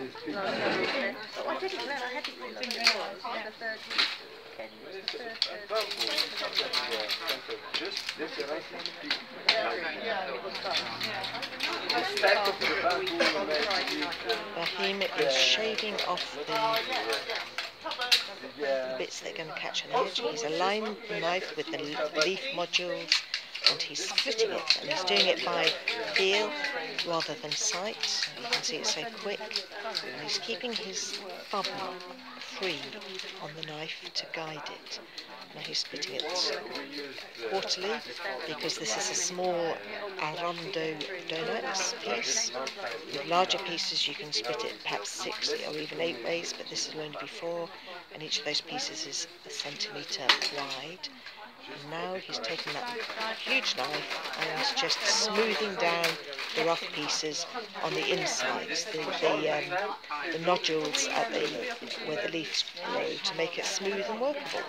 is I didn't know. I realised it was the third it was the third Thursday. This the peak. Rahim is shaving off the bits that are going to catch an edge. He's a the knife with the leaf nodules and he's splitting it and he's doing it by feel rather than sight. You can see it's so quick and he's keeping his thumb free on the knife to guide it. Now he's splitting it quarterly because this is a small Arundo donax piece. With larger pieces you can split it perhaps six or even eight ways but this is only be four and each of those pieces is a centimetre wide. And now he's taking that huge knife and just smoothing down the rough pieces on the insides, the the, um, the nodules at the where the leaves grow to make it smooth and workable.